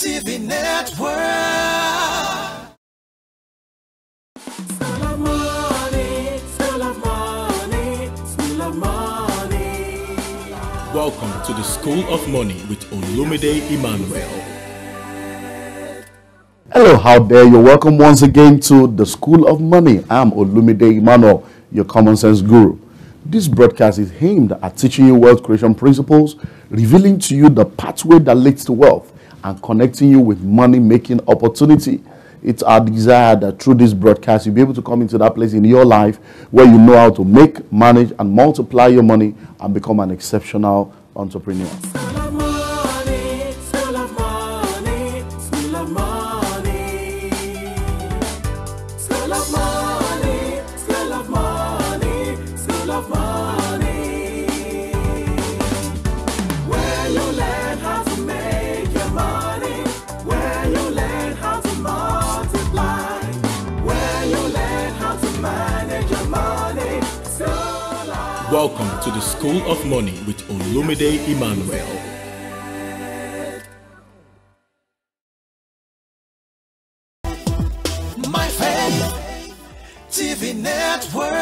TV Network. Welcome to the School of Money with Olumide Emmanuel. Hello how there, you're welcome once again to the School of Money. I'm Olumide Emmanuel, your common sense guru. This broadcast is aimed at teaching you wealth creation principles, revealing to you the pathway that leads to wealth, and connecting you with money making opportunity. It's our desire that through this broadcast, you'll be able to come into that place in your life where you know how to make, manage, and multiply your money and become an exceptional entrepreneur. Welcome to the School of Money with Olumide Emmanuel. My Faith TV Network.